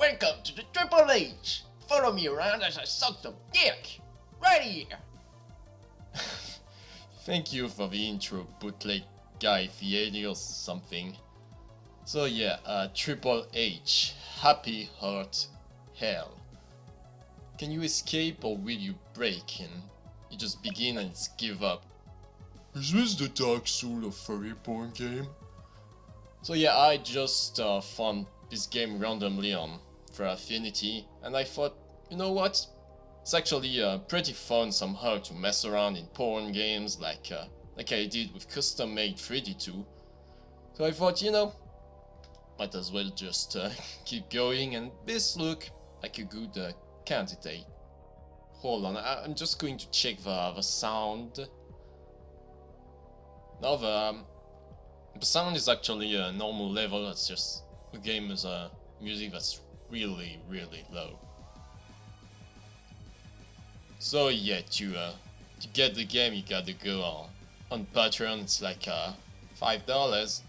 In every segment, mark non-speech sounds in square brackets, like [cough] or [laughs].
Welcome to the Triple H! Follow me around as I suck some dick! Right here! [laughs] Thank you for the intro, bootleg guy Fieri or something. So yeah, uh, Triple H, Happy Heart Hell. Can you escape or will you break and you just begin and give up? Is this the Dark Soul of furry porn game? So yeah, I just uh, found this game randomly on Fur Affinity and I thought, you know what? It's actually uh, pretty fun somehow to mess around in porn games like uh, like I did with Custom Maid 3D2. So I thought, you know, might as well just uh, [laughs] keep going and this look like a good uh, candidate. Hold on, I am just going to check the, the sound. Now the, um, the sound is actually a normal level, it's just the game is a uh, music that's really, really low. So yeah, to, uh, to get the game you gotta go on, on Patreon, it's like uh, $5.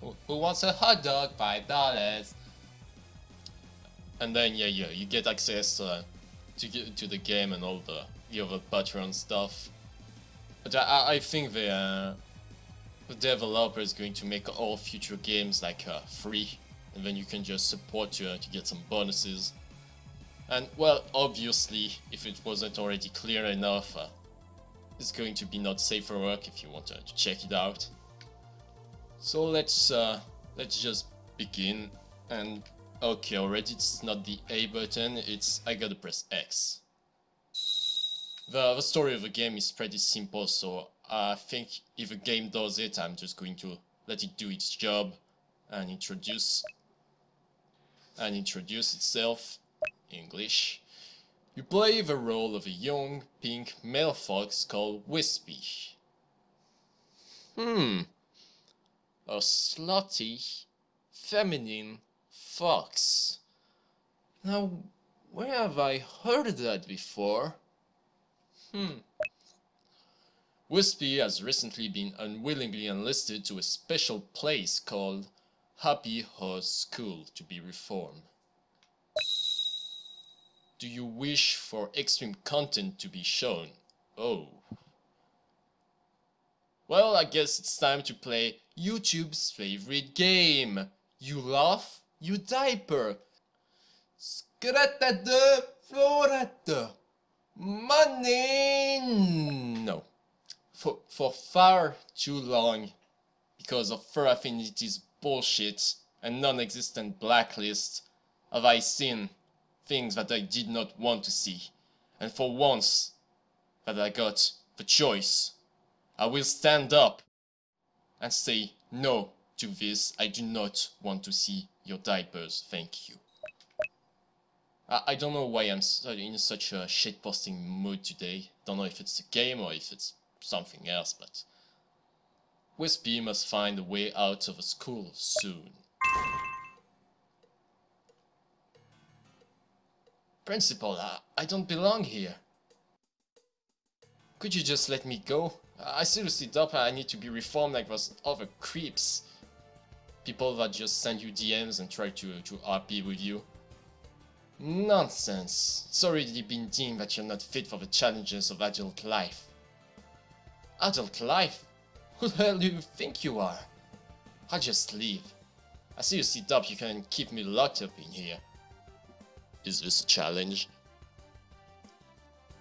Who, who wants a hot dog? $5. And then yeah, yeah, you get access uh, to get to the game and all the, the other Patreon stuff. But I, I think the, uh, the developer is going to make all future games like uh, free and then you can just support you to get some bonuses. And well, obviously, if it wasn't already clear enough, uh, it's going to be not safe for work if you want to, to check it out. So let's uh, let's just begin. And okay, already it's not the A button, it's I gotta press X. The, the story of the game is pretty simple, so I think if a game does it, I'm just going to let it do its job and introduce and introduce itself English. You play the role of a young pink male fox called Wispy. Hmm. A slutty, feminine fox. Now, where have I heard that before? Hmm. Wispy has recently been unwillingly enlisted to a special place called Happy Horse School to be reformed. Do you wish for extreme content to be shown? Oh. Well, I guess it's time to play YouTube's favorite game. You laugh, you diaper. Scratata florata. Money! No. For, for far too long, because of Fur Affinity's bullshit and non-existent blacklist, have I seen things that I did not want to see. And for once that I got the choice, I will stand up and say no to this. I do not want to see your diapers. Thank you. I, I don't know why I'm in such a shitposting mood today. Don't know if it's a game or if it's something else, but Wispy must find a way out of a school soon. Principal, I, I don't belong here. Could you just let me go? I seriously doubt I need to be reformed like those other creeps. People that just send you DMs and try to, to RP with you. Nonsense. It's already been deemed that you're not fit for the challenges of adult life. Adult life? Who the hell do you think you are? I'll just leave. I see you sit up, you can keep me locked up in here. Is this a challenge?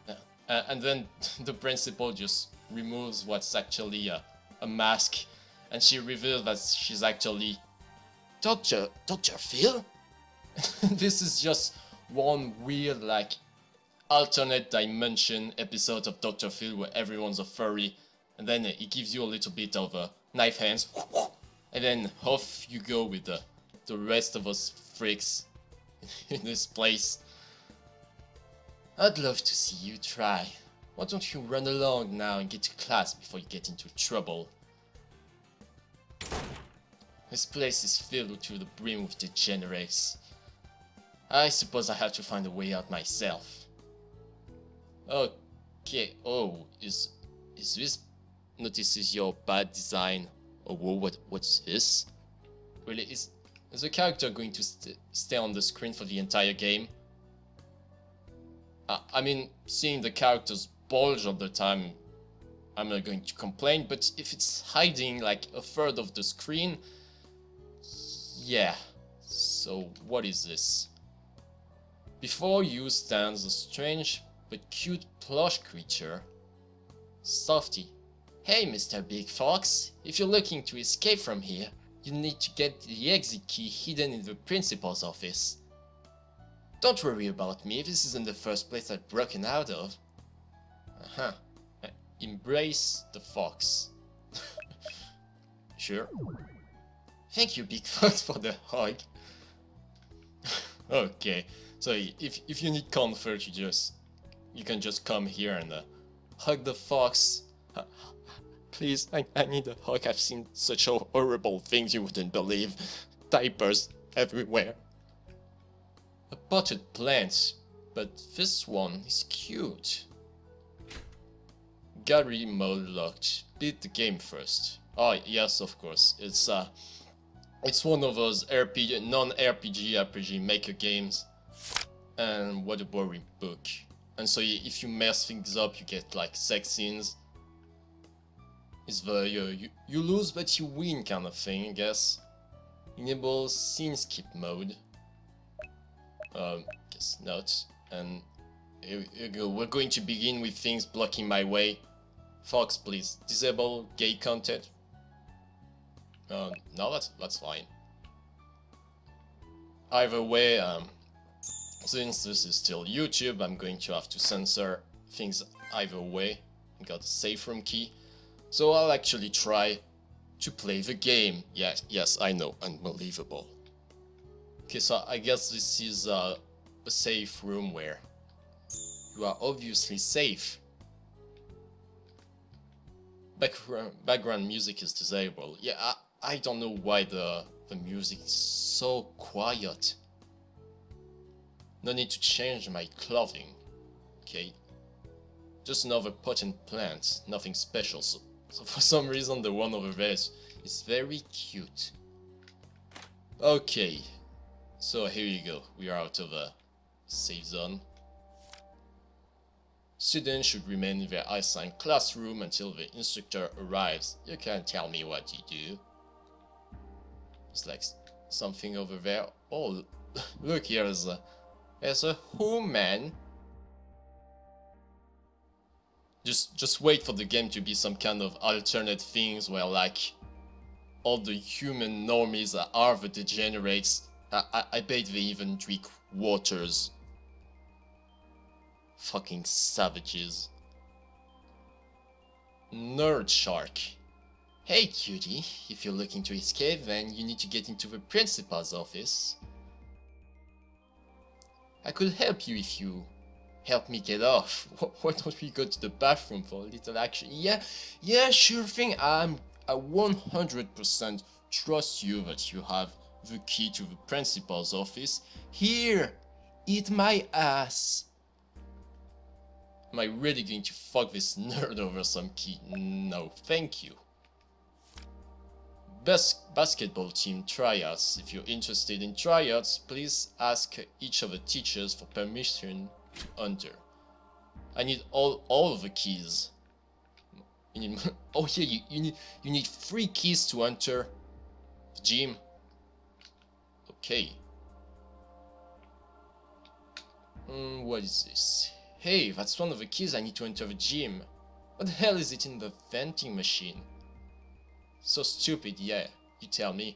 Uh, uh, and then [laughs] the principal just removes what's actually a, a mask and she reveals that she's actually Dr. Dr. Phil? [laughs] this is just one weird like alternate dimension episode of Dr. Phil where everyone's a furry and then it gives you a little bit of a knife hands [laughs] and then off you go with the, the rest of us freaks [laughs] in this place. I'd love to see you try. Why don't you run along now and get to class before you get into trouble? This place is filled to the brim with degenerates. I suppose I have to find a way out myself. Okay, oh, is is this notices your bad design? Oh, whoa, what what's this? Really, is Is the character going to st stay on the screen for the entire game? Uh, I mean, seeing the characters bulge all the time, I'm not going to complain, but if it's hiding like a third of the screen, yeah. So what is this? Before you stands a strange but cute plush creature. Softy. Hey Mr. Big Fox, if you're looking to escape from here, you need to get the exit key hidden in the principal's office. Don't worry about me, this isn't the first place I've broken out of. Uh-huh. Uh, embrace the fox. [laughs] sure. Thank you, Big [laughs] Fox, for the hug. [laughs] okay, so if, if you need comfort, you just you can just come here and uh, hug the fox. Please, I, I need a hug. I've seen such horrible things you wouldn't believe. Diapers everywhere. A potted plant, but this one is cute. Gary mode locked. Beat the game first. Oh yes, of course. It's uh, it's one of those RPG, non-RPG RPG maker games. And what a boring book. And so if you mess things up, you get like sex scenes. It's the you, you, you lose but you win kind of thing, I guess. Enable scene skip mode. Um, guess not. And here, go. We're going to begin with things blocking my way. Fox, please disable gay content. Uh, no, that's that's fine. Either way, um, since this is still YouTube, I'm going to have to censor things either way. Got a safe room key. So I'll actually try to play the game. Yes, yes, I know, unbelievable. Okay, so I guess this is a safe room where you are obviously safe. Background, background music is disabled. Yeah, I, I don't know why the, the music is so quiet. No need to change my clothing. Okay. Just another potent plant, nothing special. So, so for some reason the one over there is, is very cute. Okay. So here you go. We are out of a safe zone. Students should remain in their assigned classroom until the instructor arrives. You can't tell me what you do. It's like something over there. Oh, [laughs] look, here's a there's a human. Just just wait for the game to be some kind of alternate things where like all the human normies are the degenerates. I, I, I bet they even drink waters. Fucking savages. Nerd Shark. Hey cutie, if you're looking to escape then you need to get into the principal's office. I could help you if you help me get off. [laughs] Why don't we go to the bathroom for a little action? Yeah, yeah, sure thing. I'm I 100% trust you that you have the key to the principal's office. Here, eat my ass. Am I really going to fuck this [laughs] nerd over some key? No, thank you. Best basketball team tryouts. If you're interested in tryouts, please ask each of the teachers for permission enter. I need all all of the keys. You need, [laughs] oh yeah, you, you need you need three keys to enter the gym. Okay. Mm, what is this? Hey, that's one of the keys I need to enter the gym. What the hell is it in the vending machine? So stupid, yeah, you tell me.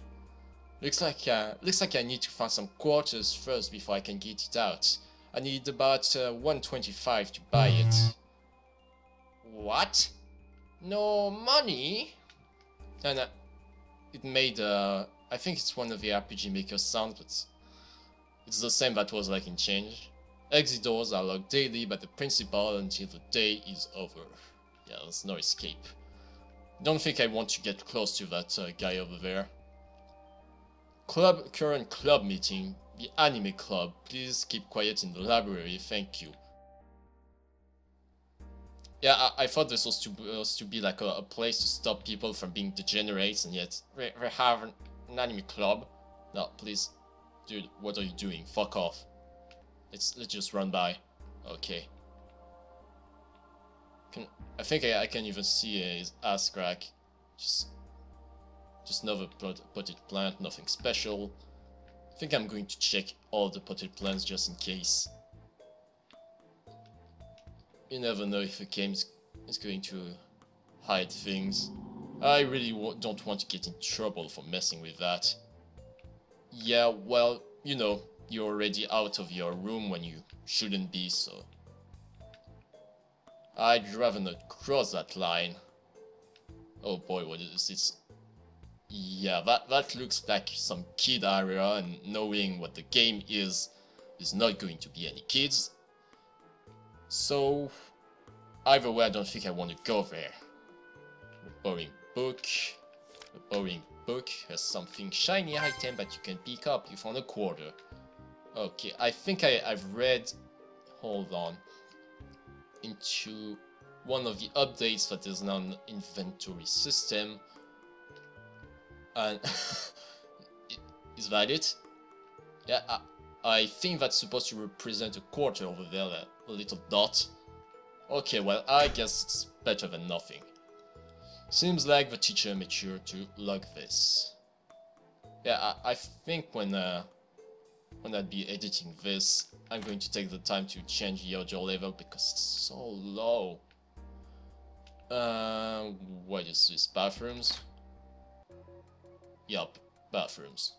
Looks like uh, looks like I need to find some quarters first before I can get it out. I need about uh, 125 to buy it. What? No money? And uh, it made, uh, I think it's one of the RPG Maker sounds, but it's the same that was like in Change. Exit doors are locked daily by the principal until the day is over. Yeah, there's no escape. Don't think I want to get close to that uh, guy over there. Club current club meeting, the anime club. Please keep quiet in the library, thank you. Yeah, I, I thought this was to, was to be like a, a, place to stop people from being degenerates, and yet we, we have an, an anime club. No, please. Dude, what are you doing? Fuck off. Let's let's just run by. Okay. Can I think I, I can even see his ass crack. Just just another potted plant, nothing special. I think I'm going to check all the potted plants just in case. You never know if a game is, going to hide things. I really don't want to get in trouble for messing with that. Yeah, well, you know, you're already out of your room when you shouldn't be, so... I'd rather not cross that line. Oh boy, what is this? Yeah, that, that looks like some kid area, and knowing what the game is, is not going to be any kids. So, either way, I don't think I want to go there. Boring book. A boring book has something shiny item that you can pick up. You found a quarter. Okay, I think I, I've read... Hold on. Into one of the updates that is now an inventory system. And... is that it? Yeah, I, I think that's supposed to represent a quarter over there, a little dot. Okay, well, I guess it's better than nothing. Seems like the teacher made sure to log this. Yeah, I, I think when uh, when I'd be editing this, I'm going to take the time to change the audio level because it's so low. Uh, what is this? Bathrooms? Yup, bathrooms.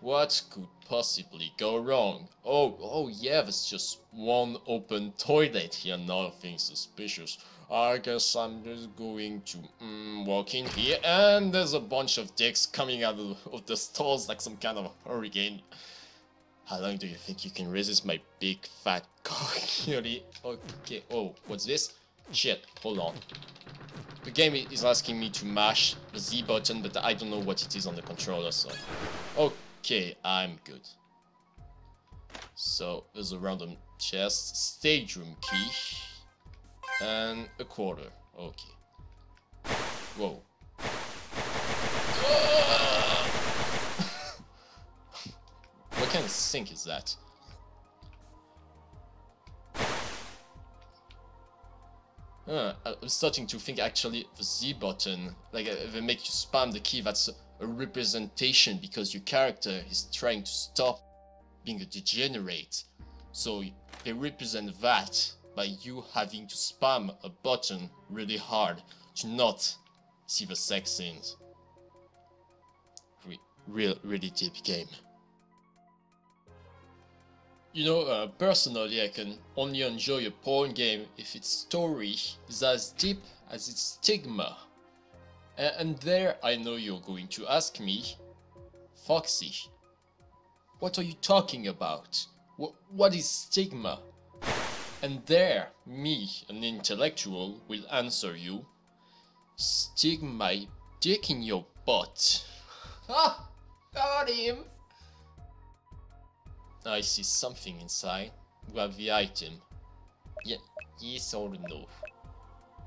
What could possibly go wrong? Oh, oh yeah, there's just one open toilet here, nothing suspicious. I guess I'm just going to mm, walk in here and there's a bunch of dicks coming out of, the stalls like some kind of hurricane. How long do you think you can resist my big fat [laughs] cock? Okay, oh, what's this? Shit, hold on. The game is asking me to mash the Z button, but I don't know what it is on the controller, so... Okay, I'm good. So, there's a random chest, stage room key. And a quarter. Okay. Whoa. [laughs] what kind of sink is that? I'm starting to think actually the Z button, like uh, they make you spam the key, that's a, a representation because your character is trying to stop being a degenerate. So they represent that by you having to spam a button really hard to not see the sex scenes. Re real, really deep game. You know, uh, personally I can only enjoy a porn game if its story is as deep as its stigma. And there I know you're going to ask me, Foxy, what are you talking about? W what is stigma? And there, me, an intellectual, will answer you. Stick my dick in your butt. [laughs] Ah! Got him! I see something inside. Grab the item. Yeah, yes or no.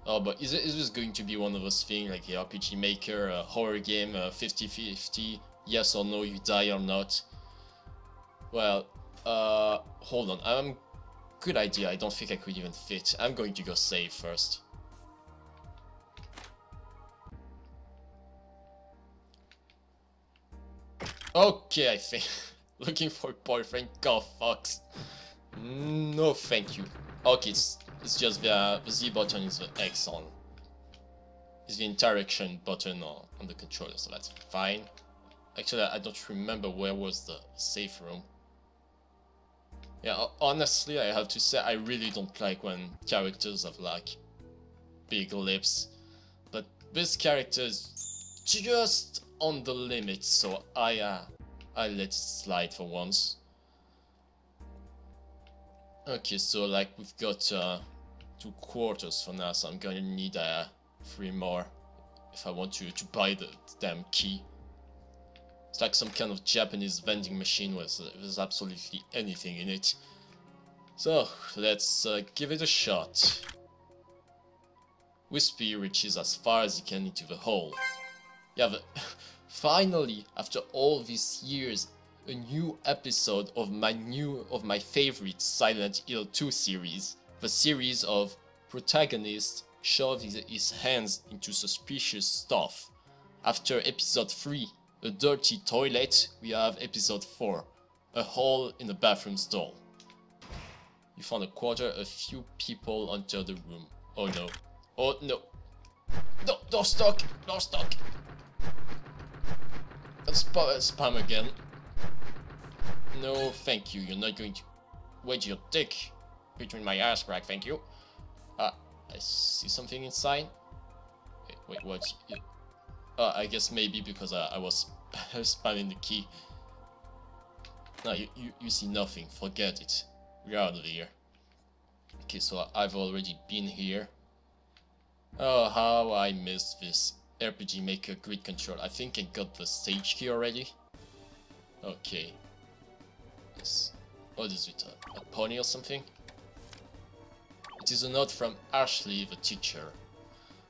Oh, but is, it, is this going to be one of those things like the RPG Maker, a horror game, 50-50, yes or no, you die or not? Well, uh, hold on, I'm Good idea, I don't think I could even fit. I'm going to go save first. Okay, I think. [laughs] Looking for boyfriend? God, fucks. No, thank you. Okay, it's, it's just the, the Z button is the X on. It's the interaction button on, on the controller, so that's fine. Actually, I don't remember where was the safe room. Yeah, honestly, I have to say, I really don't like when characters have like big lips. But this character is just on the limit, so I, uh, I let it slide for once. Okay, so like we've got uh, two quarters for now, so I'm gonna need uh, three more if I want to, to buy the damn key. It's like some kind of Japanese vending machine with there's absolutely anything in it. So, let's uh, give it a shot. Wispy reaches as far as he can into the hole. Yeah, the [laughs] Finally, after all these years, a new episode of my new of my favorite Silent Hill 2 series, the series of protagonist shoves his, his hands into suspicious stuff. After episode 3, a dirty toilet, we have episode 4, a hole in the bathroom stall. You found a quarter, a few people enter the room. Oh no. Oh no. No, no stuck, no stuck. Spam, spam again. No, thank you. You're not going to wedge your dick between my ass crack, thank you. Ah, I see something inside. Wait, wait what? Uh, I guess maybe because uh, I was [laughs] spamming the key. No, you, you, you see nothing. Forget it. We're out of here. Okay, so I've already been here. Oh, how I missed this RPG Maker grid control. I think I got the stage key already. Okay. Yes. What is it? A, a pony or something? It is a note from Ashley, the teacher.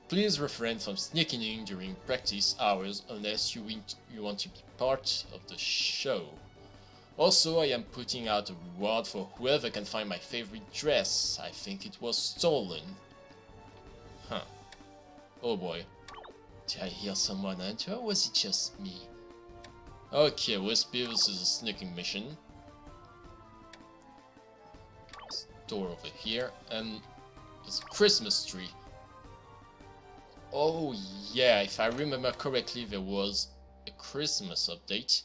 Please refrain from sneaking in during practice hours unless you, you want to be part of the show. Also, I am putting out a reward for whoever can find my favorite dress. I think it was stolen. Huh. Oh boy. Did I hear someone enter or was it just me? Okay, Wispy, this is a sneaking mission. Door over here, and a Christmas tree. Oh yeah, if I remember correctly, there was a Christmas update.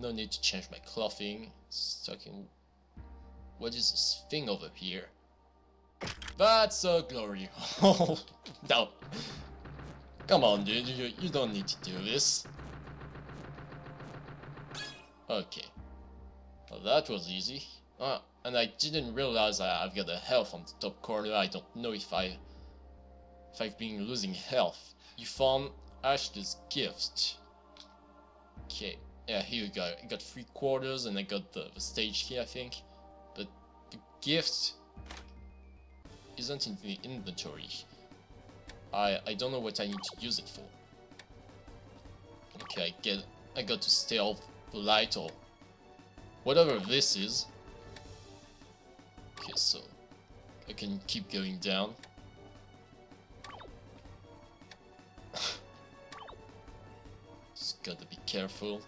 No need to change my clothing. Stocking. What is this thing over here? That's a glory hole. [laughs] Oh, no. Come on, dude. You, you don't need to do this. Okay. Well, that was easy. Ah, and I didn't realize I've got a health on the top corner. I don't know if I... If I've been losing health. You found Ashley's gift. Okay. Yeah, here you go. I got three quarters and I got the, the stage here, I think. But the gift isn't in the inventory. I I don't know what I need to use it for. Okay, I get I got to stealth the light or whatever this is. Okay, so I can keep going down. [laughs] Just gotta be careful.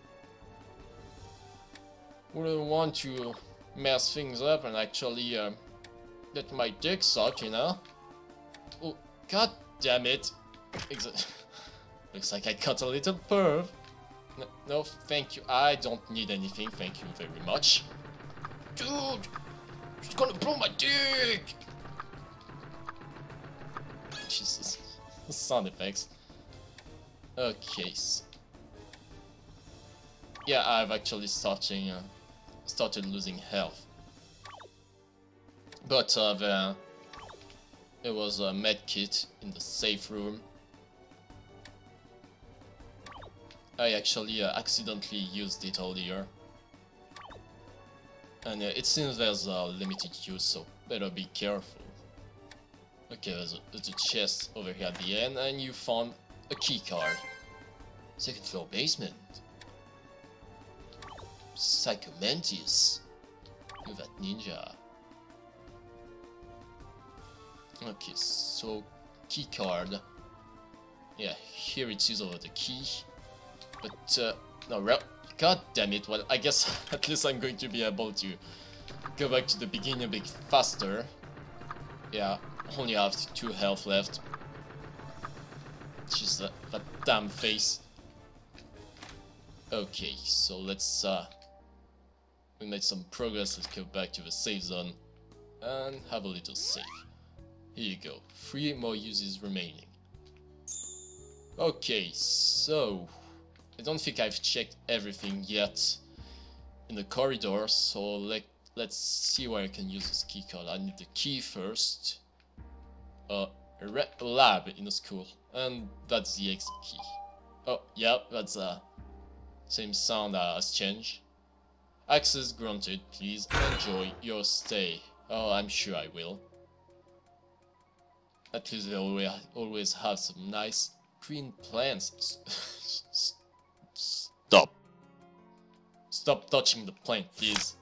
Wouldn't want to mess things up and actually uh, let my dick suck, you know? Oh, god damn it. [laughs] Looks like I cut a little perv. No, no, thank you. I don't need anything, thank you very much. Dude! She's gonna blow my dick! Jesus. Sound effects. Okay. Yeah, I've actually starting, uh, started losing health. But uh, the, it was a med kit in the safe room. I actually uh, accidentally used it earlier. And uh, it seems there's a limited use, so better be careful. Okay, there's a, there's a chest over here at the end, and you found a key card. Second floor basement. Psycho Mantis. Look that ninja. Okay, so key card. Yeah, here it is over the key. But, uh, no, god damn it, well, I guess [laughs] at least I'm going to be able to go back to the beginning a bit faster. Yeah, only have two health left. Just that, that damn face. Okay, so let's, uh, we made some progress, let's go back to the safe zone and have a little save. Here you go, three more uses remaining. Okay, so I don't think I've checked everything yet in the corridor, so let, let's see where I can use this key card. I need the key first. Uh, a lab in the school, and that's the exit key. Oh, yeah, that's uh, same sound as change. Access granted, please enjoy your stay. Oh, I'm sure I will. At least they always, have some nice green plants. Stop. Stop touching the plant, please.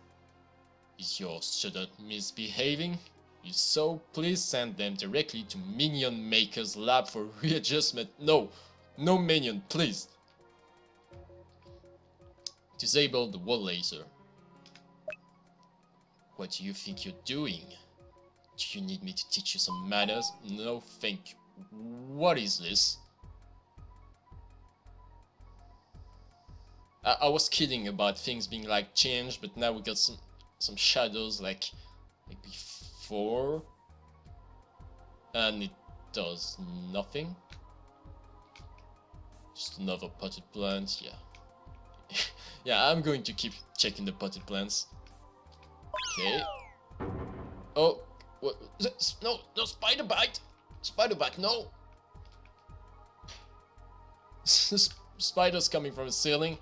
Is your student misbehaving? If so, please send them directly to Minion Maker's lab for readjustment. No, no minion, please. Disable the wall laser. What do you think you're doing? Do you need me to teach you some manners? No, thank you. What is this? I, I was kidding about things being like changed, but now we got some some shadows like like before, and it does nothing. Just another potted plant, yeah. [laughs] yeah, I'm going to keep checking the potted plants. Okay. Oh, what? No, no spider bite. Spider bite, no. [laughs] Spiders coming from the ceiling.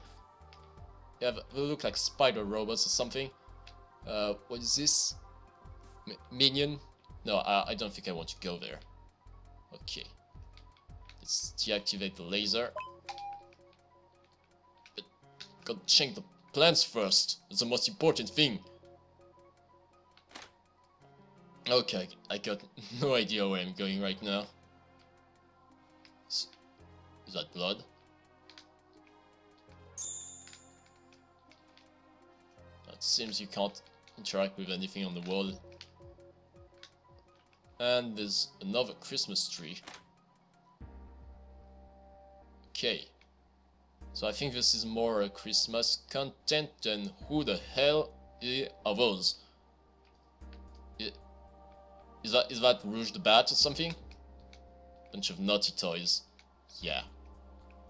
Yeah, they look like spider robots or something. Uh, what is this? M minion? No, I, I don't think I want to go there. Okay. Let's deactivate the laser. But gotta check the plants first. It's the most important thing. Okay, I got [laughs] no idea where I'm going right now. Is that blood? It seems you can't interact with anything on the wall. And there's another Christmas tree. Okay. So I think this is more a Christmas content than who the hell are those? Is that is that Rouge the Bat or something? Bunch of naughty toys. Yeah.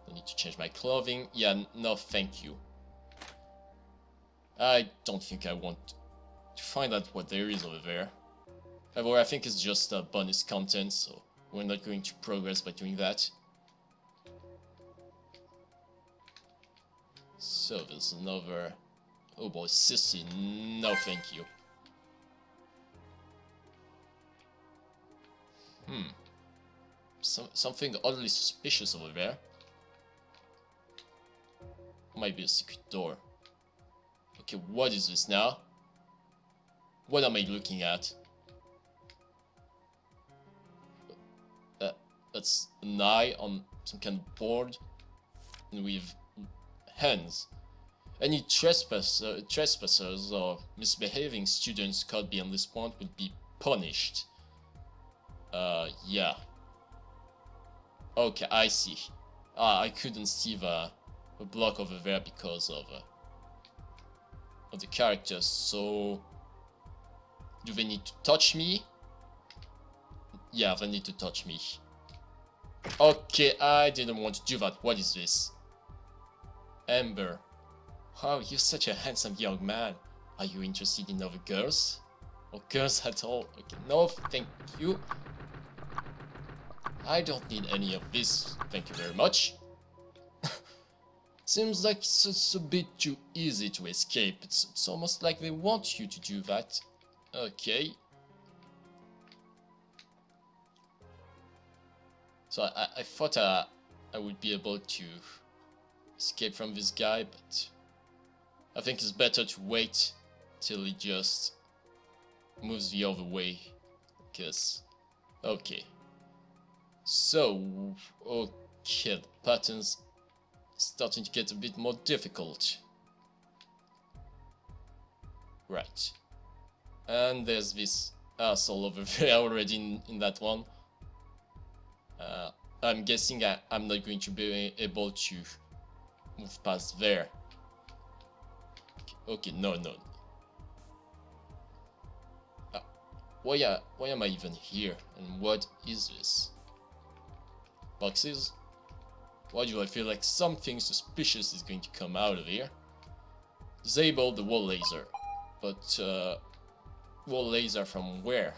I need to change my clothing. Yeah, no thank you. I don't think I want to find out what there is over there. However, I think it's just a bonus content, so we're not going to progress by doing that. So there's another... Oh boy, Sissy, no thank you. Hmm. Some, something oddly suspicious over there. Might be a secret door. Okay, what is this now? What am I looking at? Uh, that's an eye on some kind of board and with hands. Any trespasser, trespassers or misbehaving students caught beyond this point will be punished. Uh, yeah. Okay, I see. Ah, I couldn't see the, the block over there because of, uh, of the characters, so... Do they need to touch me? Yeah, they need to touch me. Okay, I didn't want to do that. What is this? Amber. Wow, you're such a handsome young man. Are you interested in other girls? Or girls at all? Okay, no, thank you. I don't need any of this, thank you very much. [laughs] Seems like it's, it's, a bit too easy to escape, it's, it's almost like they want you to do that. Okay. So I, I thought uh, I would be able to escape from this guy, but I think it's better to wait till he just moves the other way. Because, okay. So, okay, the pattern's starting to get a bit more difficult. Right. And there's this asshole over [laughs] there already in, in that one. Uh, I'm guessing I, I'm not going to be able to move past there. Okay, no, no. Uh, why, uh, why am I even here? And what is this? Boxes. Why do I feel like something suspicious is going to come out of here? Disable the wall laser. But, uh, wall laser from where?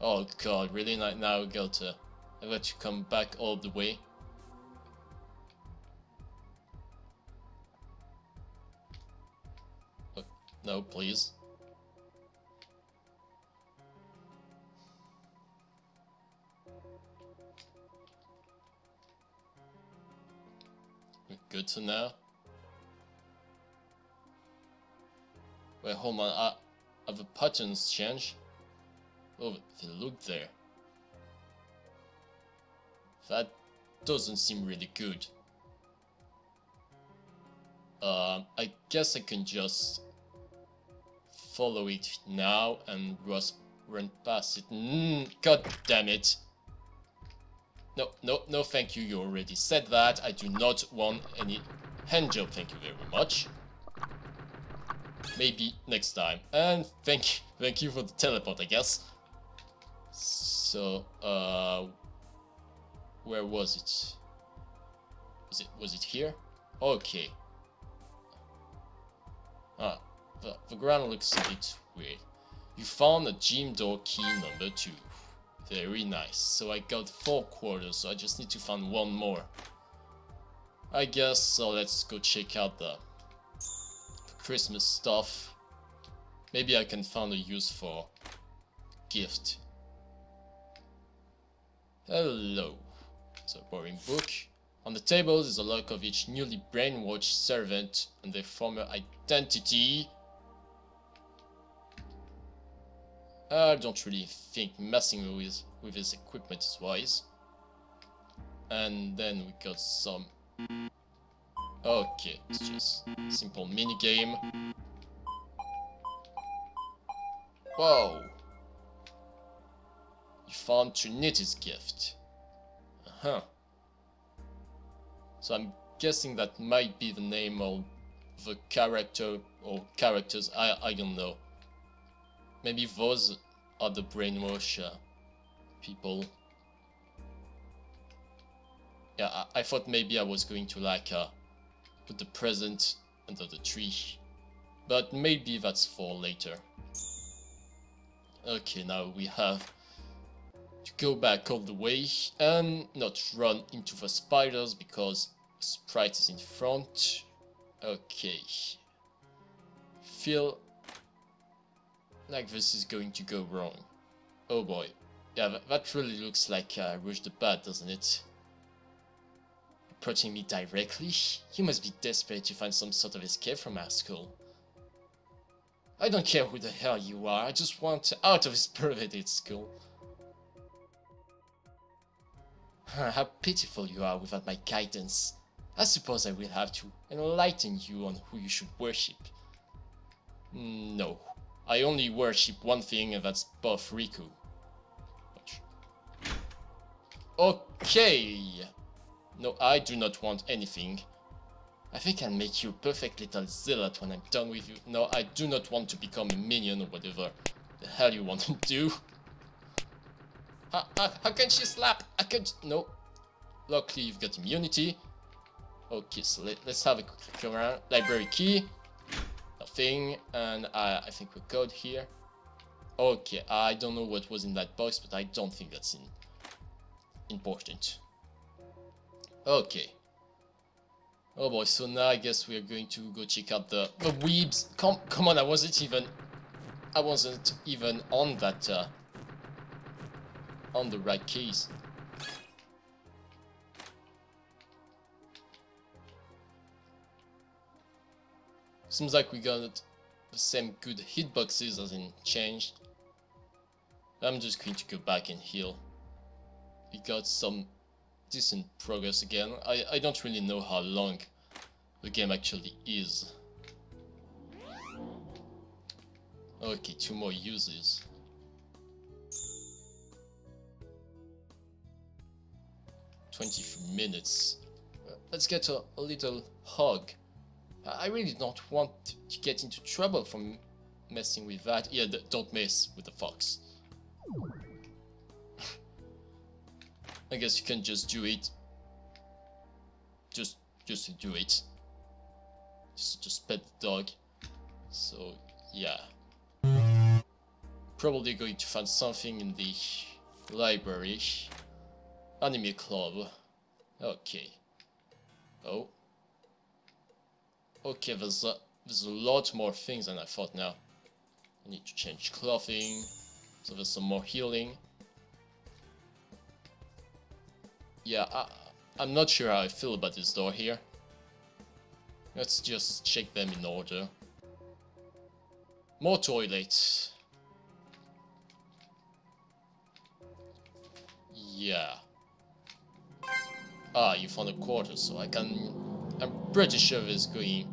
Oh god, really not now, Gelta. I got to come back all the way. Oh, no, please. Good to know. Wait, hold on. I, have a Putton's change. Oh, they look there. That doesn't seem really good. Um, I guess I can just follow it now and run past it. Mm, God damn it. No, no, no thank you, you already said that. I do not want any hand job, thank you very much. Maybe next time. And thank, thank you for the teleport, I guess. So, uh... Where was it? Was it, was it here? Okay. Ah, the, the ground looks a bit weird. You found a gym door key number 2. Very nice. So I got 4 quarters, so I just need to find one more. I guess, so let's go check out the, Christmas stuff. Maybe I can find a use for gift. Hello. It's a boring book. On the tables is a log of each newly brainwashed servant and their former identity. I don't really think messing with, with his equipment is wise. And then we got some... Okay, it's just simple mini game. Whoa! You found Trinity's gift. Uh-huh. So I'm guessing that might be the name of the character or characters, I, I don't know. Maybe those are the brainwash uh, people. Yeah, I, I, thought maybe I was going to like uh, put the present under the tree. But maybe that's for later. Okay, now we have to go back all the way and not run into the spiders because sprite is in front. Okay. Feel like this is going to go wrong. Oh boy. Yeah, that, that really looks like uh, Rouge the Bat, doesn't it? Approaching me directly? You must be desperate to find some sort of escape from our school. I don't care who the hell you are, I just want out of this [laughs] perverted school. How pitiful you are without my guidance. I suppose I will have to enlighten you on who you should worship. No, I only worship one thing and that's Buff Riku. Okay. No, I do not want anything. I think I'll make you a perfect little zealot when I'm done with you. No, I do not want to become a minion or whatever the hell you want to do. How, how, how can she slap? I can't... No. Luckily, you've got immunity. Okay, so let, us have a quick look around. Library key. Nothing. And uh, I think we're good here. Okay, I don't know what was in that box, but I don't think that's in important. Okay. Oh boy, so now I guess we are going to go check out the, the weebs. Come, come on, I wasn't even... I wasn't even on that... Uh, on the right keys. Seems like we got the same good hitboxes as in changed. I'm just going to go back and heal. We got some decent progress again. I, I don't really know how long the game actually is. Okay, two more uses. 20 minutes. Let's get a, a little hug. I really don't want to get into trouble from messing with that. Yeah, don't mess with the fox. [laughs] I guess you can just do it. Just, just do it. Just, just pet the dog. So, yeah. Probably going to find something in the library. Anime club. Okay. Oh. Okay, there's a, there's a lot more things than I thought now. I need to change clothing. So there's some more healing. Yeah, I, I'm not sure how I feel about this door here. Let's just check them in order. More toilets. Yeah. Ah, you found a quarter, so I can... I'm pretty sure it's going...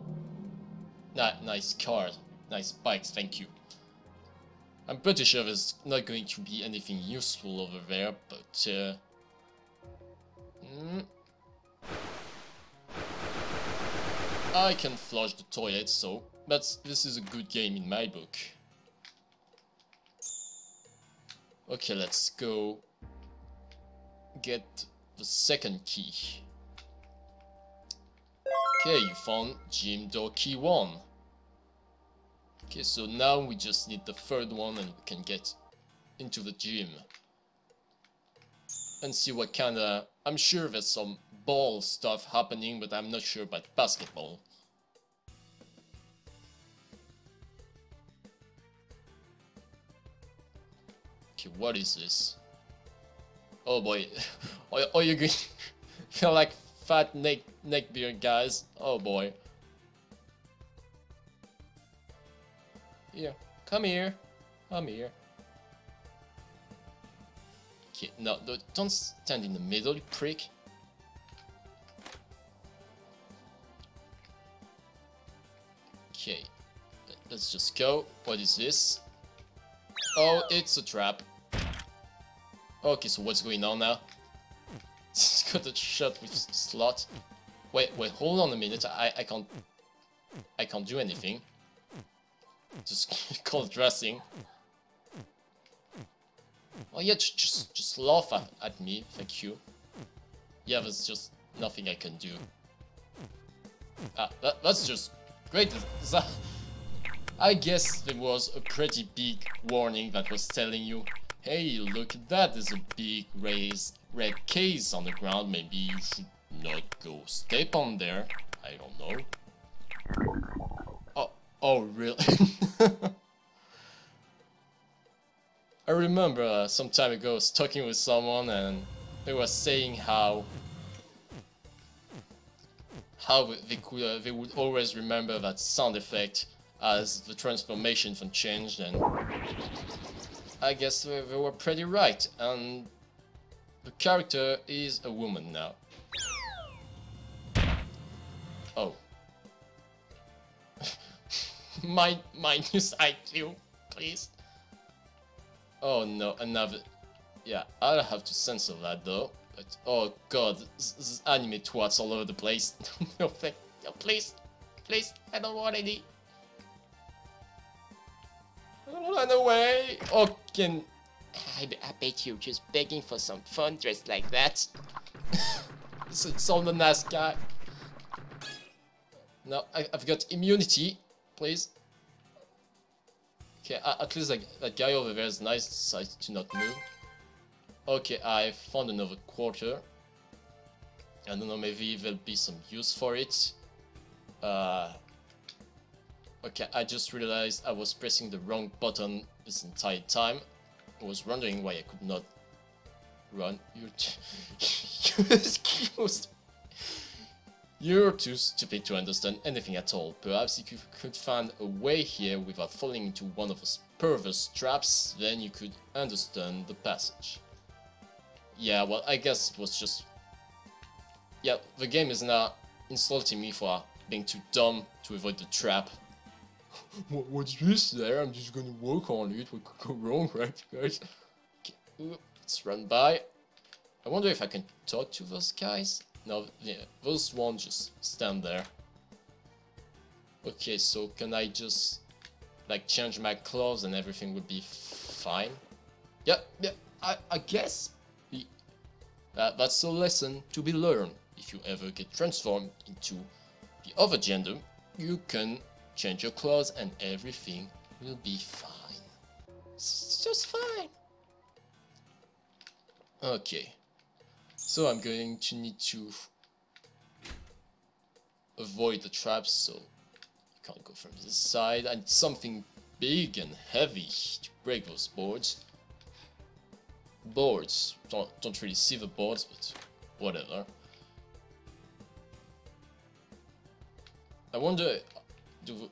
Nah, nice car. Nice bikes, thank you. I'm pretty sure there's not going to be anything useful over there, but... Uh, mm, I can flush the toilet, so that's this is a good game in my book. Okay, let's go get the second key. Okay, you found gym door key 1. Okay, so now we just need the third one and we can get into the gym. And see what kinda... I'm sure there's some ball stuff happening, but I'm not sure about basketball. Okay, what is this? Oh boy, [laughs] are, are you going [laughs] feel like fat neck neck beard guys? Oh boy. Here, come here, come here. Okay, no, don't stand in the middle, you prick. Okay, let's just go. What is this? Oh, it's a trap. Okay, so what's going on now? Just got a shot with slot. Wait, wait, hold on a minute. I, I can't... I can't do anything. Just [laughs] cold dressing. Oh yeah, just just laugh at, at me, thank you. Yeah, there's just nothing I can do. Ah, that, that's just great. I guess there was a pretty big warning that was telling you, hey, look at that, there's a big raised red case on the ground, maybe you should not go step on there. I don't know. Oh, oh really? [laughs] I remember uh, some time ago I was talking with someone and they were saying how how they could uh, they would always remember that sound effect as the transformation from changed and I guess they, were pretty right and the character is a woman now. Oh. [laughs] my minus IQ, please. Oh no, another... Yeah, I'll have to censor that though. But, oh god, anime twats all over the place. [laughs] no, please, please, I don't want any. Run away! Oh, can... I, I bet you're just begging for some fun dressed like that. [laughs] it's, on the nice guy. No, I, I've got immunity, please. Okay, at least like, that guy over there is nice, decides to not move. Okay, I found another quarter. I don't know, maybe there'll be some use for it. Uh, Okay, I just realized I was pressing the wrong button this entire time. I was wondering why I could not run. You're [laughs] excuse You're too stupid to understand anything at all. Perhaps if you could find a way here without falling into one of those perverse traps, then you could understand the passage. Yeah, well, I guess it was just... Yeah, the game is now insulting me for being too dumb to avoid the trap [laughs] what's this there? I'm just gonna work on it. What could go wrong, [laughs] right, guys? Okay, let's run by. I wonder if I can talk to those guys. No, yeah, those ones just stand there. Okay, so can I just like change my clothes and everything would be fine? Yeah, yeah, I, I guess. Uh, that's a lesson to be learned. If you ever get transformed into the other gender, you can change your clothes and everything will be fine. It's just fine. Okay. So I'm going to need to avoid the traps so you can't go from this side and something big and heavy to break those boards. Boards. Don't, don't really see the boards but whatever. I wonder do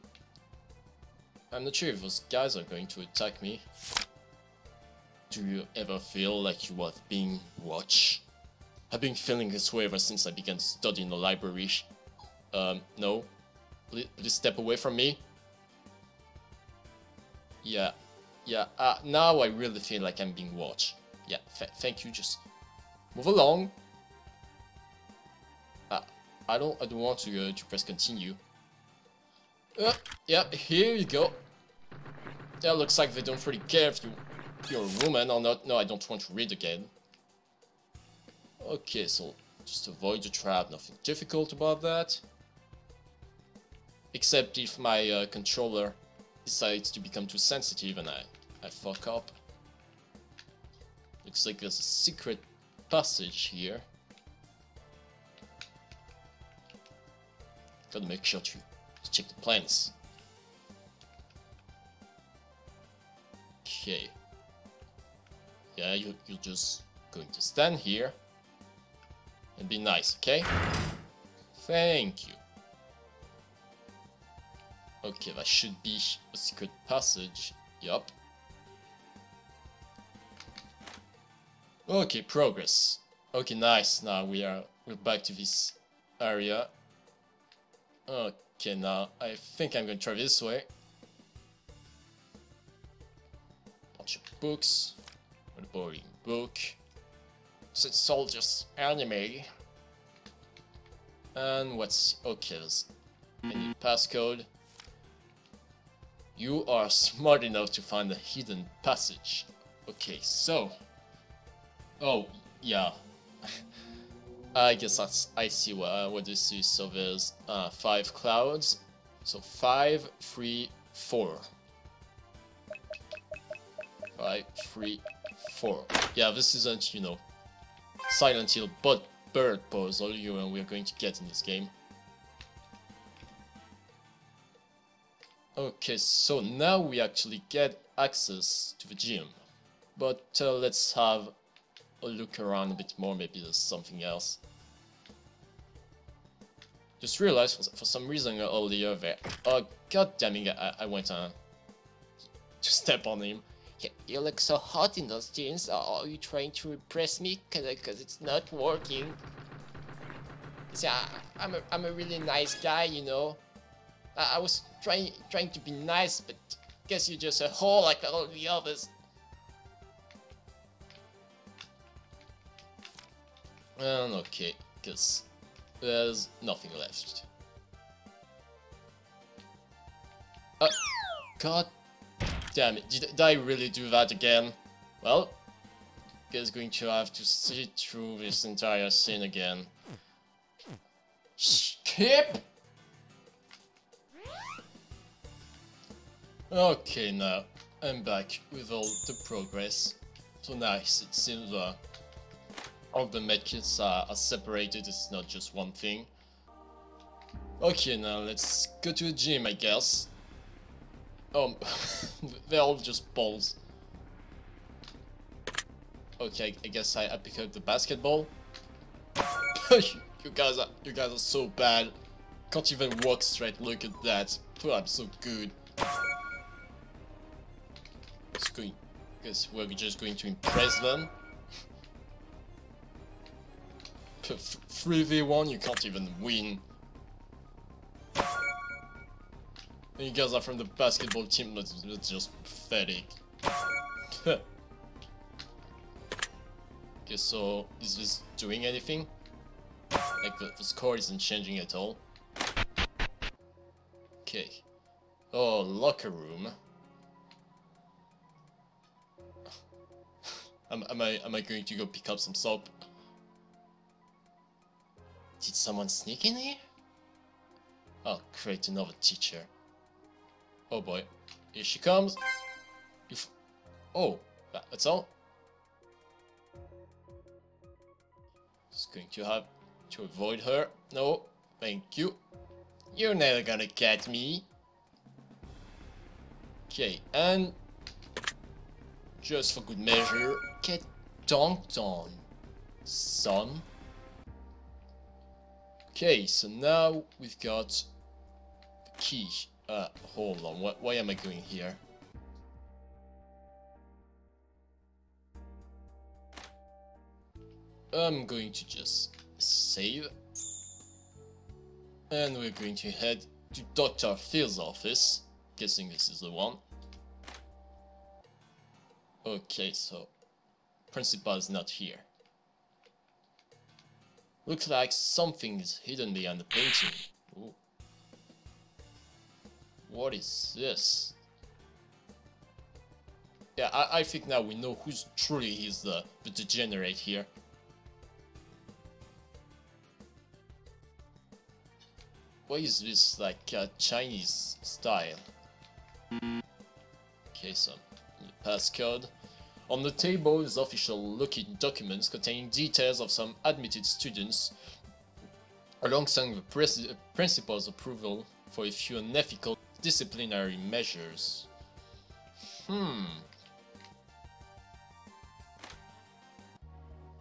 I'm not sure if those guys are going to attack me. Do you ever feel like you are being watched? I've been feeling this way ever since I began studying the library. Um, no. Please, please step away from me. Yeah, yeah, uh, now I really feel like I'm being watched. Yeah, thank you, just move along. Uh, I don't, I don't want to, uh, to press continue. Uh, yeah, here you go. Yeah, looks like they don't really care if you, you're a woman or not. No, I don't want to read again. Okay, so just avoid the trap, nothing difficult about that. Except if my uh, controller decides to become too sensitive and I, I fuck up. Looks like there's a secret passage here. Gotta make sure to check the plans. Okay. Yeah, you, you're just going to stand here and be nice, okay? Thank you. Okay, that should be a secret passage. Yup. Okay, progress. Okay, nice. Now we are we're back to this area. Okay, now uh, I think I'm gonna try this way. Bunch of books. A boring book. So it's all just anime. And what's okay? There's any passcode. You are smart enough to find the hidden passage. Okay, so... Oh, yeah. I guess that's, I see what, uh, what this is. So there's uh, five clouds. So five, three, four. Five, three, four. Yeah, this isn't, you know, Silent Hill, but bird puzzle you and we're going to get in this game. Okay, so now we actually get access to the gym. But uh, let's have look around a bit more, maybe there's something else. Just realized for, some reason earlier there... Oh, god damn it, I, I went uh, to step on him. You, look so hot in those jeans. Are you trying to impress me? Cause, cause it's not working. See, I, I'm a, I'm a really nice guy, you know. I, I was trying trying to be nice, but guess you're just a whore like all the others. And okay, because there's nothing left. Uh, God damn it, did, did I really do that again? Well, guess going to have to sit through this entire scene again. Skip! Okay, now I'm back with all the progress. So nice, it seems uh, all the medkits are, are separated, it's not just one thing. Okay, now let's go to the gym, I guess. Um, [laughs] they're all just balls. Okay, I guess I, I pick up the basketball. [laughs] you guys are you guys are so bad. Can't even walk straight. Look at that. I'm so good. It's going. Guess we're just going to impress them. 3v1, you can't even win. You guys are from the basketball team, that's, that's just pathetic. [laughs] okay, so is this doing anything? Like the, the score isn't changing at all. Okay. Oh, locker room. [laughs] am, am I am I going to go pick up some soap? Did someone sneak in here? I'll create another teacher. Oh boy. Here she comes. You oh, that, that's all. Just going to have to avoid her. No, thank you. You're never gonna catch me. Okay, and just for good measure, get dunked on, son. Okay, so now we've got the key Uh, hold on, what, why am I going here? I'm going to just save. And we're going to head to Dr. Phil's office. Guessing this is the one. Okay, so principal is not here. Looks like something is hidden behind the painting. Ooh. What is this? Yeah, I, I think now we know who's truly is the, the degenerate here. What is this, like, uh, Chinese style? Okay, so, passcode. On the table is official looking documents containing details of some admitted students, alongside the principal's approval for a few unethical disciplinary measures. Hmm.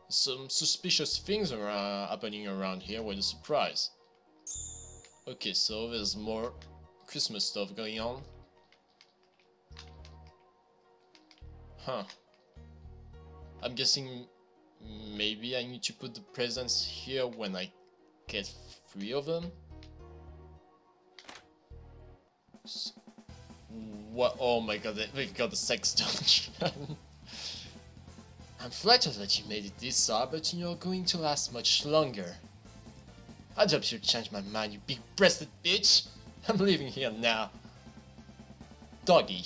Some suspicious things are uh, happening around here, what a surprise. Okay, so there's more Christmas stuff going on. Huh. I'm guessing maybe I need to put the presents here when I get three of them? What? Oh my god, they got the sex [laughs] dungeon. I'm flattered that you made it this far, but you're going to last much longer. I hope you change my mind, you big-breasted bitch. I'm leaving here now. Doggy.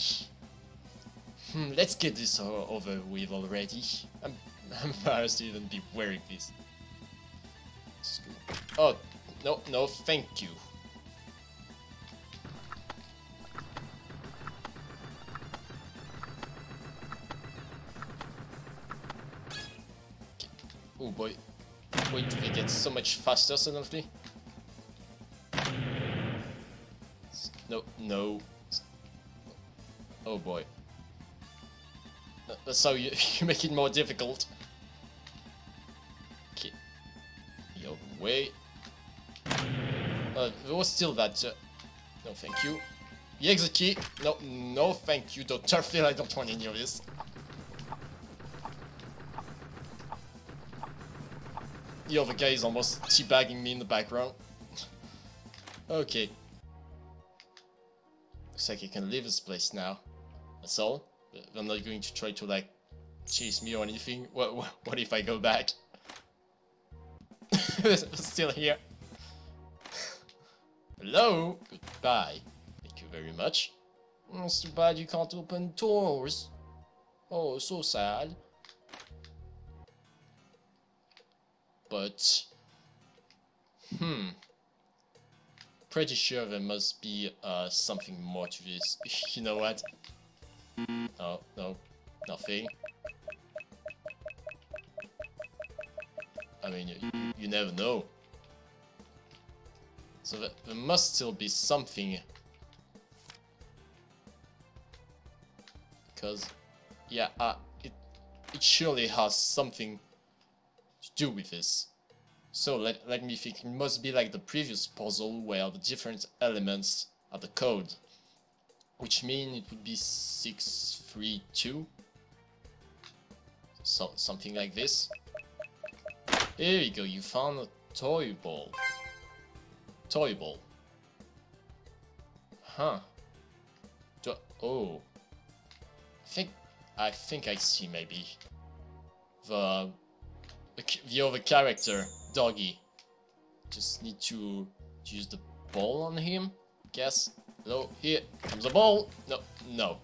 Hmm, let's get this over with already. I'm, I'm embarrassed to even be wearing this. Oh, no, no, thank you. Oh boy. Wait, they get so much faster suddenly? No, no. Oh boy. How you, [laughs] you make it more difficult. Okay. Your way. Uh, there was still that. Uh, no, thank you. The exit key. No, no, thank you. Dr. Phil, I don't want any of this. The other guy is almost teabagging me in the background. [laughs] okay. Looks like I can leave this place now. That's all. I'm not going to try to like chase me or anything. What, what, what if I go back? [laughs] Still here. Hello? Goodbye. Thank you very much. It's too bad you can't open doors. Oh, so sad. But... Hmm. Pretty sure there must be uh, something more to this. [laughs] you know what? No, no, nothing. I mean, you, you never know. So there must still be something. Because, yeah, uh, it, it surely has something to do with this. So let, let me think, it must be like the previous puzzle where the different elements are the code which means it would be 632 so something like this. There you go you found a toy ball. Toy ball. Huh. Do oh. I think I think I see maybe the the other character doggy. Just need to use the ball on him guess Hello, here comes a ball. No, no.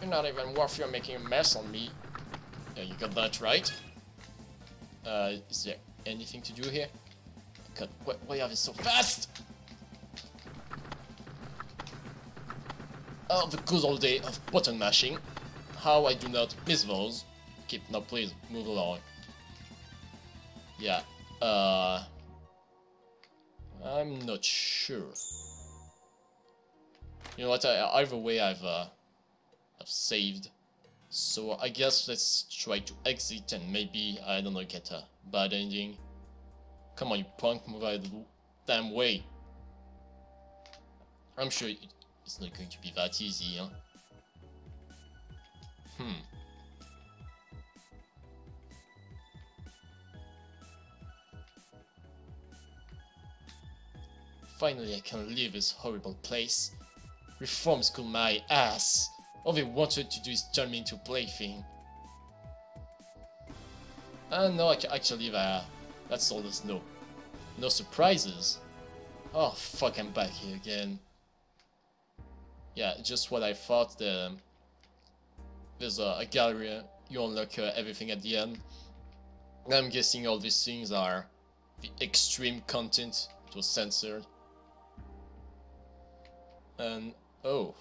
You're not even worth your making a mess on me. Yeah, you got that right. Uh, is there anything to do here? God, why, why are they so fast? Oh, the good old day of button mashing. How I do not miss those. Keep, now please, move along. Yeah, uh... I'm not sure. You know what, I, either way I've, uh, I've saved. So I guess let's try to exit and maybe, I don't know, get a bad ending. Come on, you punk, move out of the damn way. I'm sure it, it's not going to be that easy, huh? Hmm. Finally, I can leave this horrible place. Reform school my ass. All they wanted to do is turn me into plaything. Uh, no, ac- actually, uh, that's all there's no. No surprises. Oh, fuck, I'm back here again. Yeah, just what I thought. The, there's a, a gallery, you unlock uh, everything at the end. I'm guessing all these things are the extreme content. It was censored. And, oh.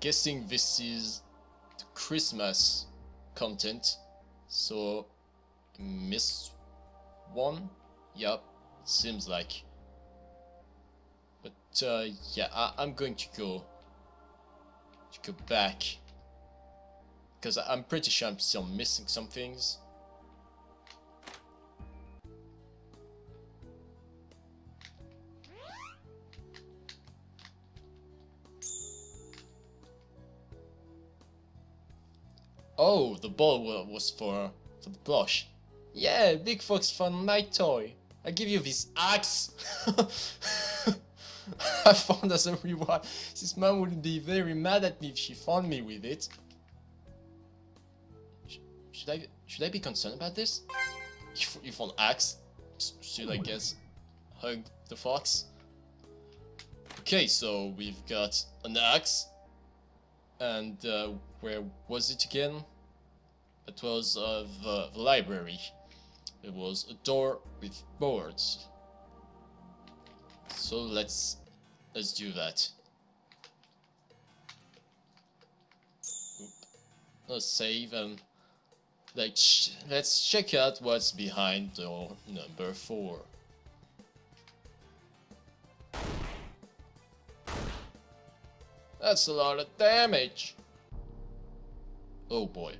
Guessing this is the Christmas content. So, miss one? Yep, seems like. But uh, yeah, I I'm going to go to go back because I'm pretty sure I'm still missing some things. Oh, the ball was for for the plush. Yeah, Big Fox fun night toy. I give you this axe. [laughs] I found as a reward. This mom would be very mad at me if she found me with it. Sh- should I should I be concerned about this? You, you found axe. Should I guess hug the fox? Okay, so we've got an axe. And uh, where was it again? It was uh, the, library. It was a door with boards. So let's let's do that. Let's save and like ch let's check out what's behind door number four. That's a lot of damage. Oh boy.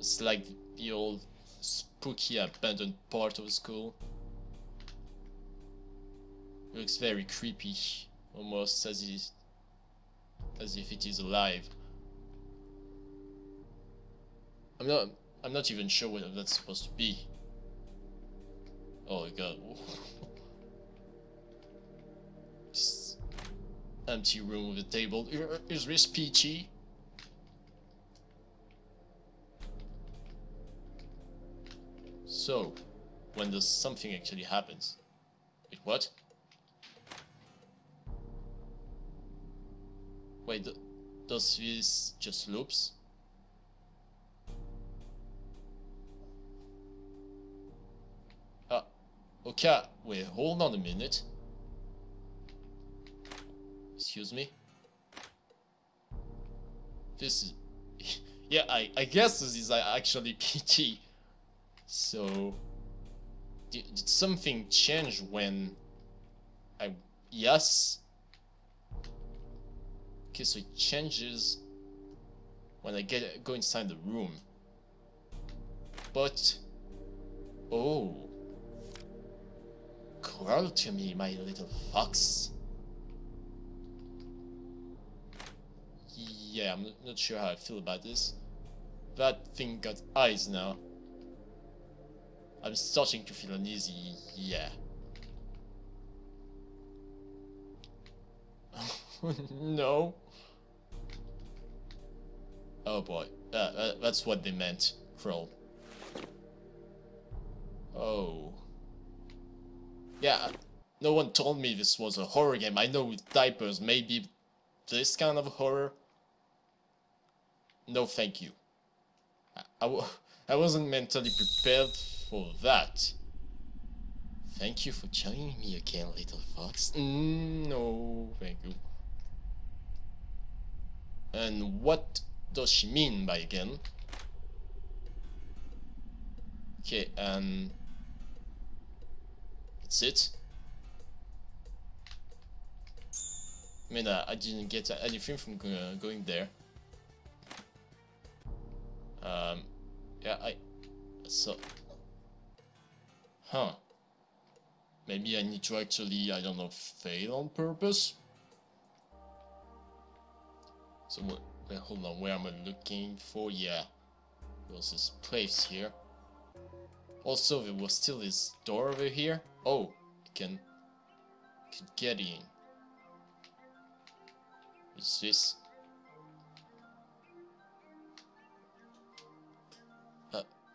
It's like the old spooky abandoned part of the school. It Looks very creepy, almost as if, as if it is alive. I'm not. I'm not even sure what that's supposed to be. Oh god. [laughs] Empty room with a table. Is this PT? So, when does something actually happens? Wait, what? Wait, does this just loops? Ah, okay, wait, hold on a minute. Excuse me? This is... [laughs] yeah, I, I guess this is uh, actually [laughs] PT. So... Did, did something change when I... Yes? Okay, so it changes when I get go inside the room. But... Oh... Crawl to me, my little fox. Yeah, I'm not sure how I feel about this. That thing got eyes now. I'm starting to feel uneasy, yeah. [laughs] no. Oh boy, uh, uh, that's what they meant, Kroll. Oh. Yeah, no one told me this was a horror game. I know with diapers, maybe this kind of horror. No, thank you. I, I wasn't mentally prepared for that. Thank you for joining me again, little fox. Mm, no, thank you. And what does she mean by again? Okay, um... That's it. I mean, uh, I didn't get anything from uh, going there. Um, yeah, I... So... Huh. Maybe I need to actually, I don't know, fail on purpose? So wait, wait, hold on, where am I looking for? Yeah, there was this place here. Also, there was still this door over here. Oh, I can, can get in. What's this?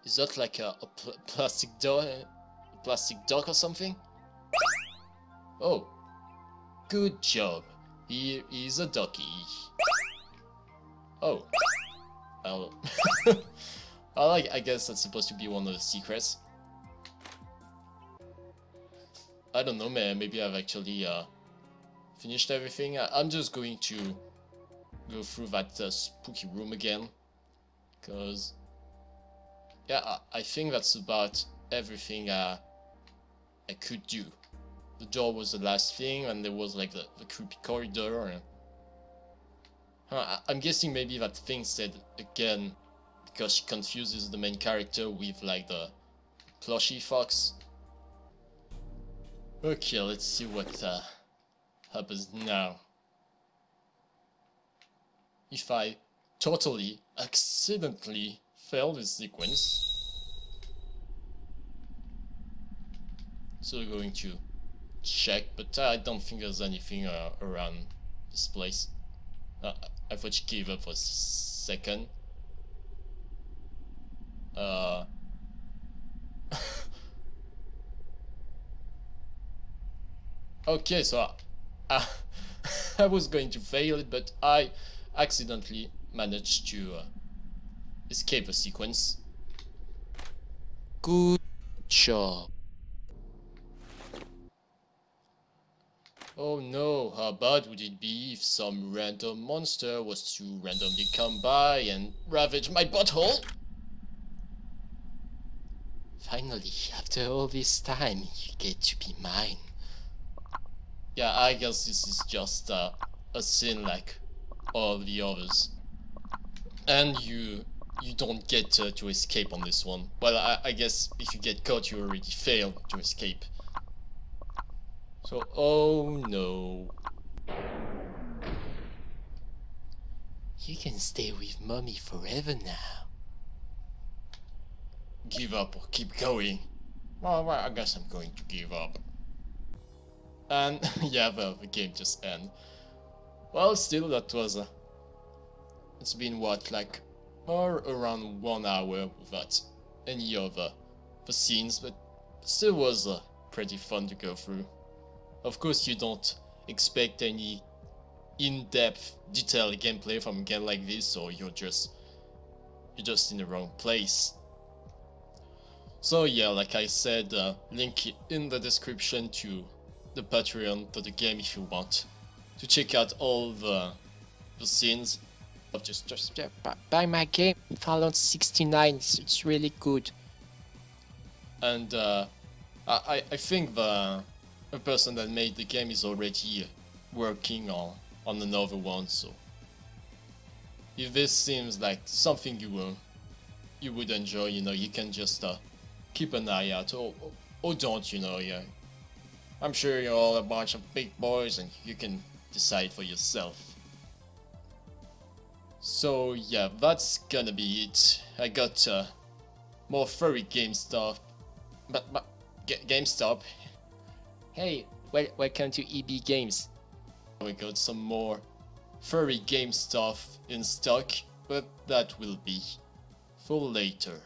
Is that like a, a pl plastic door, a plastic dock or something? Oh, good job. Here is a ducky. Oh, well, [laughs] I like. I guess that's supposed to be one of the secrets. I don't know, man. Maybe I've actually uh, finished everything. I I'm just going to go through that uh, spooky room again, cause yeah, I, think that's about everything I could do. The door was the last thing, and there was like the, the creepy corridor. And... Huh, I, I'm guessing maybe that thing said again because she confuses the main character with like the plushy fox. Okay, let's see what uh, happens now. If I totally accidentally fail this sequence, so we're going to check, but I don't think there's anything uh, around this place. Uh, I thought she gave up for a second. Uh. [laughs] okay, so I, [laughs] I was going to fail it, but I accidentally managed to uh, escape the sequence. Good job. Oh no, how bad would it be if some random monster was to randomly come by and ravage my butthole? Finally, after all this time, you get to be mine. Yeah, I guess this is just uh, a sin like all the others. And you you don't get to, to escape on this one. Well, I, I guess if you get caught, you already failed to escape. So, oh no. You can stay with mommy forever now. Give up or keep going? Well, well I guess I'm going to give up. And [laughs] yeah, well, the game just end. Well, still, that was a. It's been what, like, or around one hour without any other the scenes, but still was uh, pretty fun to go through. Of course, you don't expect any in-depth, detailed gameplay from a game like this, or you're just you're just in the wrong place. So yeah, like I said, uh, link in the description to the Patreon to the game if you want to check out all the the scenes. Just just buy my game, Fallout 69. It's, it's really good. and uh, I I- I think the the person that made the game is already working on on another one. So if this seems like something you will you would enjoy, you know, you can just uh, keep an eye out or or don't, you know, yeah. I'm sure you're all a bunch of big boys and you can decide for yourself. So yeah, that's gonna be it. I got uh, more furry game stuff, but but G- GameStop. Hey, wel- welcome to EB Games. We got some more furry game stuff in stock, but that will be for later.